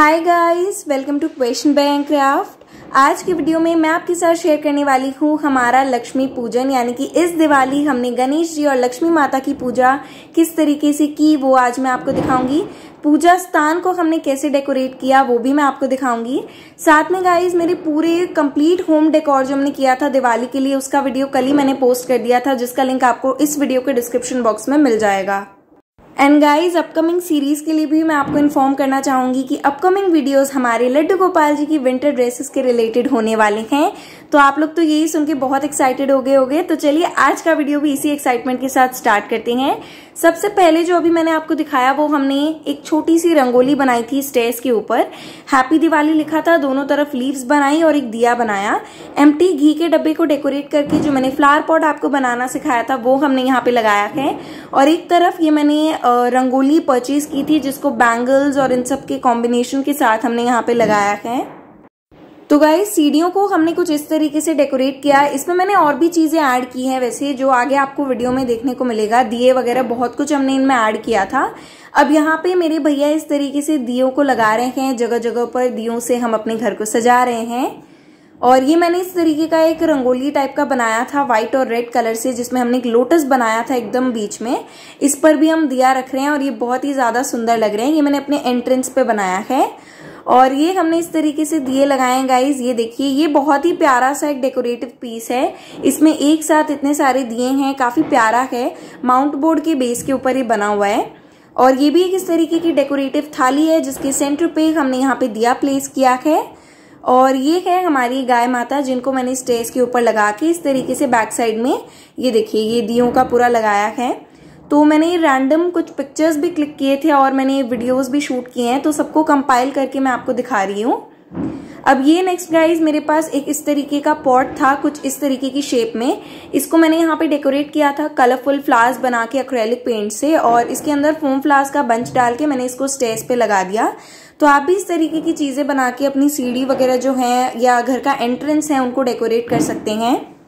Hi guys welcome to question bank craft आज की video में मैं आपके साथ शेयर करने वाली हूँ हमारा लक्ष्मी पूजन, यानी कि इस दिवाली हमने गणेश जी और लक्ष्मी माता की पूजा किस तरीके से की, वो आज मैं आपको दिखाऊँगी। पूजा स्थान को हमने कैसे डेकोरेट किया, वो भी मैं आपको दिखाऊँगी। साथ में गाइज़ मेरे पूरे कंप्लीट होम डेकोर जो हमने किया था दिवाली के लिए, उसका वीडियो कल ही मैंने पोस्ट कर दिया था, जिसका लिंक आपको इस वीडियो के डिस्क्रिप्शन बॉक्स में मिल जाएगा। एंड गाइज़ अपकमिंग सीरीज़ के लिए भी मैं आपको इन्फॉर्म करना चाहूँगी कि अपकमिंग वीडियोस हमारे लड्डू गोपाल जी की विंटर ड्रेसेस के रिलेटेड होने वाले हैं। तो आप लोग तो यही सुन के बहुत एक्साइटेड हो गए होगे। तो चलिए, आज का वीडियो भी इसी एक्साइटमेंट के साथ स्टार्ट करते हैं। सबसे पहले जो अभी मैंने आपको दिखाया, वो हमने एक छोटी सी रंगोली बनाई थी स्टेज के ऊपर। हैप्पी दिवाली लिखा था, दोनों तरफ़ लीव्स बनाई और एक दिया बनाया। एम्प्टी घी के डब्बे को डेकोरेट करके जो मैंने फ्लावर पॉट आपको बनाना सिखाया था, वो हमने यहाँ पे लगाया है। और एक तरफ़ ये मैंने रंगोली परचेज की थी, जिसको बैंगल्स और इन सब के कॉम्बिनेशन के साथ हमने यहाँ पे लगाया है। तो गाइस सीढ़ियों को हमने कुछ इस तरीके से डेकोरेट किया है। इसमें मैंने और भी चीज़ें ऐड की हैं वैसे, जो आगे आपको वीडियो में देखने को मिलेगा। दिए वगैरह बहुत कुछ हमने इनमें ऐड किया था। अब यहाँ पे मेरे भैया इस तरीके से दियो को लगा रहे हैं। जगह जगह पर दियो से हम अपने घर को सजा रहे हैं। और ये मैंने इस तरीके का एक रंगोली टाइप का बनाया था व्हाइट और रेड कलर से, जिसमें हमने एक लोटस बनाया था एकदम बीच में। इस पर भी हम दिया रख रहे हैं और ये बहुत ही ज़्यादा सुंदर लग रहे हैं। ये मैंने अपने एंट्रेंस पे बनाया है। और ये हमने इस तरीके से दिए लगाए हैं गाइज़ ये देखिए, ये बहुत ही प्यारा सा एक डेकोरेटिव पीस है। इसमें एक साथ इतने सारे दिए हैं, काफ़ी प्यारा है। माउंट बोर्ड के बेस के ऊपर ये बना हुआ है। और ये भी एक इस तरीके की डेकोरेटिव थाली है, जिसके सेंटर पे हमने यहाँ पे दिया प्लेस किया है। और ये है हमारी गाय माता, जिनको मैंने स्टेज के ऊपर लगा के इस तरीके से बैक साइड में, ये देखिए, ये दियों का पूरा लगाया है। तो मैंने रैंडम कुछ पिक्चर्स भी क्लिक किए थे और मैंने वीडियोस भी शूट किए हैं तो सबको कंपाइल करके मैं आपको दिखा रही हूँ। अब ये नेक्स्ट गाइज़ मेरे पास एक इस तरीके का पॉट था, कुछ इस तरीके की शेप में। इसको मैंने यहाँ पे डेकोरेट किया था कलरफुल फ्लावर्स बना के अक्रेलिक पेंट से और इसके अंदर फोम फ्लावर्स का बंच डाल के मैंने इसको स्टेज पे लगा दिया। तो आप भी इस तरीके की चीज़ें बना के अपनी सीढ़ी वगैरह जो है या घर का एंट्रेंस है, उनको डेकोरेट कर सकते हैं।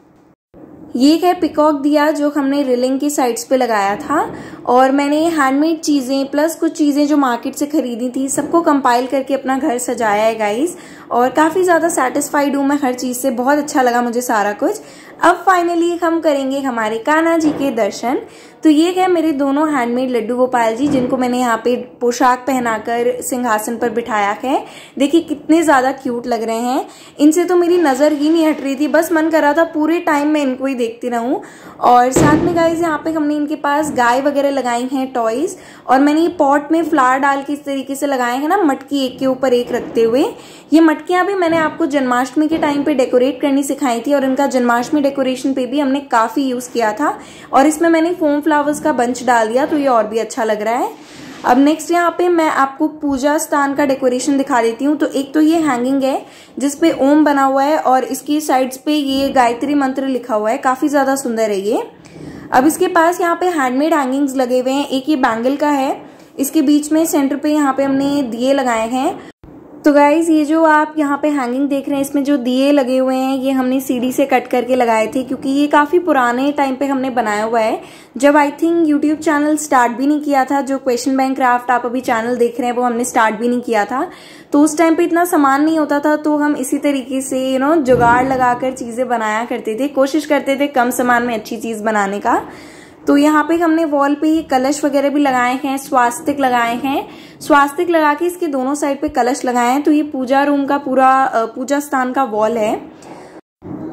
ये है पिकॉक दिया जो हमने रिलिंग की साइड्स पे लगाया था और मैंने हैंडमेड चीज़ें प्लस कुछ चीज़ें जो मार्केट से खरीदी थी, सबको कंपाइल करके अपना घर सजाया है गाइस और काफ़ी ज़्यादा सेटिस्फाइड हूँ मैं हर चीज़ से। बहुत अच्छा लगा मुझे सारा कुछ। अब फाइनली हम करेंगे हमारे कान्हा जी के दर्शन। तो ये है मेरे दोनों हैंडमेड लड्डू गोपाल जी, जिनको मैंने यहाँ पे पोशाक पहनाकर सिंहासन पर बिठाया है। देखिए कितने ज़्यादा क्यूट लग रहे हैं। इनसे तो मेरी नज़र ही नहीं हट रही थी। बस मन कर रहा था पूरे टाइम मैं इनको ही देखती रहूँ। और साथ में गाइज़ यहाँ पे हमने इनके पास गाय वगैरह लगाई हैं टॉयज और मैंने ये पॉट में फ्लावर डाल के इस तरीके से लगाए हैं ना, मटकी एक के ऊपर एक रखते हुए। ये मटकियाँ भी मैंने आपको जन्माष्टमी के टाइम पे डेकोरेट करनी सिखाई थी और इनका जन्माष्टमी डेकोरेशन पे भी हमने काफ़ी यूज़ किया था। और इसमें मैंने फोम फ्लावर्स का बंच डाल दिया तो ये और भी अच्छा लग रहा है। अब नेक्स्ट यहाँ पे मैं आपको पूजा स्थान का डेकोरेशन दिखा देती हूँ। तो एक तो ये हैंगिंग है जिसपे ओम बना हुआ है और इसकी साइड्स पे ये गायत्री मंत्र लिखा हुआ है। काफ़ी ज़्यादा सुंदर है ये। अब इसके पास यहाँ पे हैंडमेड हैंगिंग्स लगे हुए हैं। एक ये बैंगल का है। इसके बीच में सेंटर पे यहाँ पे हमने दिए लगाए हैं। तो गाइज़ ये जो आप यहाँ पे हैंगिंग देख रहे हैं, इसमें जो दिए लगे हुए हैं, ये हमने सीडी से कट करके लगाए थे, क्योंकि ये काफ़ी पुराने टाइम पे हमने बनाया हुआ है। जब I think YouTube channel start भी नहीं किया था, जो क्वेश्चन बैंक क्राफ्ट आप अभी चैनल देख रहे हैं, वो हमने स्टार्ट भी नहीं किया था। तो उस टाइम पे इतना सामान नहीं होता था तो हम इसी तरीके से यू नो जुगाड़ लगाकर चीज़ें बनाया करते थे। कोशिश करते थे कम सामान में अच्छी चीज़ बनाने का। तो यहाँ पे हमने वॉल पे ये कलश वगैरह भी लगाए हैं, स्वास्तिक लगाए हैं। स्वास्तिक लगा के इसके दोनों साइड पे कलश लगाए हैं तो ये पूजा रूम का पूरा पूजा स्थान का वॉल है।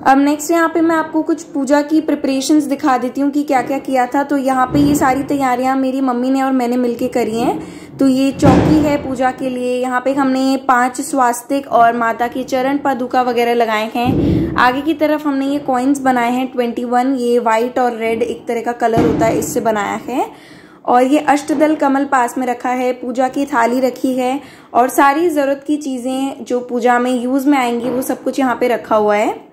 अब नेक्स्ट यहाँ पे मैं आपको कुछ पूजा की प्रिपरेशंस दिखा देती हूँ कि क्या क्या किया था। तो यहाँ पे ये सारी तैयारियाँ मेरी मम्मी ने और मैंने मिलके करी हैं। तो ये चौकी है पूजा के लिए। यहाँ पे हमने पाँच स्वास्तिक और माता के चरण, पादुका वगैरह लगाए हैं। आगे की तरफ़ हमने ये कॉइन्स बनाए हैं ट्वेंटी वन ये व्हाइट और रेड एक तरह का कलर होता है, इससे बनाया है। और ये अष्टदल कमल पास में रखा है, पूजा की थाली रखी है। और सारी ज़रूरत की चीज़ें जो पूजा में यूज़ में आएँगी, वो सब कुछ यहाँ पे रखा हुआ है।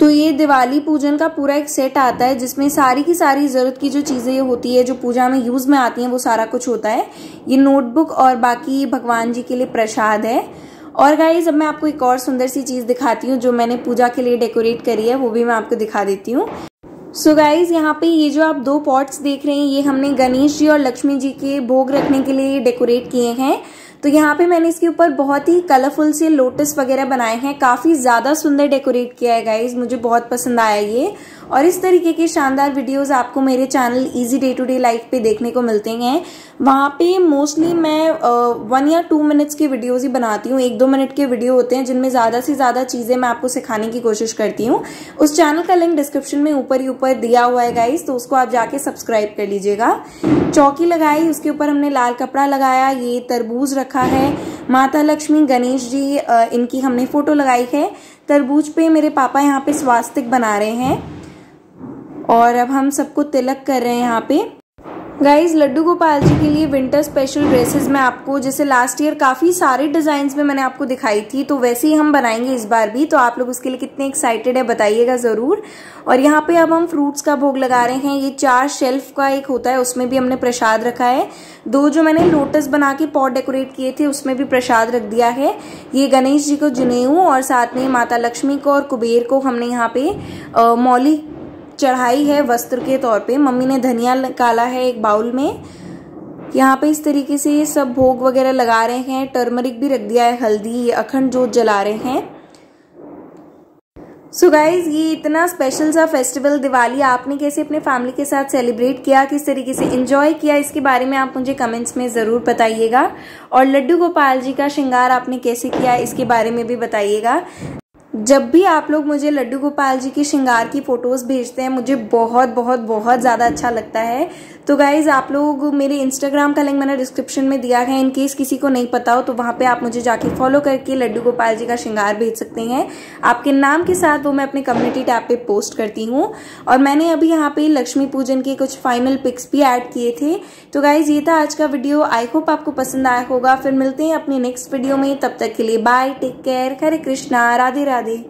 तो ये दिवाली पूजन का पूरा एक सेट आता है, जिसमें सारी की सारी ज़रूरत की जो चीज़ें होती है, जो पूजा में यूज़ में आती हैं, वो सारा कुछ होता है। ये नोटबुक और बाकी भगवान जी के लिए प्रसाद है। और गाइज़ अब मैं आपको एक और सुंदर सी चीज़ दिखाती हूँ, जो मैंने पूजा के लिए डेकोरेट करी है, वो भी मैं आपको दिखा देती हूँ। सो गाइज़ यहाँ पे ये जो आप दो पॉट्स देख रहे हैं, ये हमने गणेश जी और लक्ष्मी जी के भोग रखने के लिए डेकोरेट किए हैं। तो यहाँ पे मैंने इसके ऊपर बहुत ही कलरफुल से लोटस वगैरह बनाए हैं। काफ़ी ज़्यादा सुंदर डेकोरेट किया है गाइज़ मुझे बहुत पसंद आया ये। और इस तरीके के शानदार वीडियोस आपको मेरे channel easy day to day life पे देखने को मिलते हैं। वहाँ पे मोस्टली मैं वन या टू मिनट्स की वीडियोस ही बनाती हूँ। एक दो मिनट के वीडियो होते हैं, जिनमें ज़्यादा से ज़्यादा चीज़ें मैं आपको सिखाने की कोशिश करती हूँ। उस चैनल का लिंक डिस्क्रिप्शन में ऊपर ही ऊपर दिया हुआ है गाइज़ तो उसको आप जाके सब्सक्राइब कर लीजिएगा। चौकी लगाई, उसके ऊपर हमने लाल कपड़ा लगाया, ये तरबूज रखा है। माता लक्ष्मी, गणेश जी इनकी हमने फ़ोटो लगाई है। तरबूज पे मेरे पापा यहाँ पे स्वास्तिक बना रहे हैं। और अब हम सबको तिलक कर रहे हैं यहाँ पे। गाइज़ लड्डू गोपाल जी के लिए विंटर स्पेशल ड्रेसेस मैं आपको, जैसे लास्ट ईयर काफ़ी सारे डिज़ाइन में मैंने आपको दिखाई थी तो वैसे ही हम बनाएँगे इस बार भी तो आप लोग उसके लिए कितने एक्साइटेड है बताइएगा ज़रूर। और यहाँ पे अब हम फ्रूट्स का भोग लगा रहे हैं, ये चार शेल्फ का एक होता है, उसमें भी हमने प्रसाद रखा है। दो जो मैंने लोटस बना के पॉट डेकोरेट किए थे, उसमें भी प्रसाद रख दिया है। ये गणेश जी को जुनेऊ और साथ में माता लक्ष्मी को और कुबेर को हमने यहाँ पे मौली चढ़ाई है वस्त्र के तौर पे। मम्मी ने धनिया निकाला है एक बाउल में। यहाँ पे इस तरीके से ये सब भोग वगैरह लगा रहे हैं। टर्मरिक भी रख दिया है, हल्दी, ये अखंड जोत जला रहे हैं। सो so गाइज़ ये इतना स्पेशल सा फेस्टिवल दिवाली, आपने कैसे अपने फैमिली के साथ सेलिब्रेट किया, किस तरीके से इंजॉय किया, इसके बारे में आप मुझे कमेंट्स में ज़रूर बताइएगा। और लड्डू गोपाल जी का श्रृंगार आपने कैसे किया, इसके बारे में भी बताइएगा। जब भी आप लोग मुझे लड्डू गोपाल जी की श्रृंगार की फ़ोटोज़ भेजते हैं, मुझे बहुत बहुत बहुत ज़्यादा अच्छा लगता है। तो गाइज़ आप लोग मेरे इंस्टाग्राम का लिंक मैंने डिस्क्रिप्शन में दिया है। इन केस किसी को नहीं पता हो तो वहाँ पे आप मुझे जाके फॉलो करके लड्डू गोपाल जी का श्रृंगार भेज सकते हैं। आपके नाम के साथ वो मैं अपने कम्युनिटी टैब पे पोस्ट करती हूँ। और मैंने अभी यहाँ पे लक्ष्मी पूजन के कुछ फाइनल पिक्स भी ऐड किए थे। तो गाइज़ ये था आज का वीडियो आई होप आपको पसंद आया होगा। फिर मिलते हैं अपने नेक्स्ट वीडियो में। तब तक के लिए bye take care Hare Krishna, Radhe Radhe. കൂടാതെ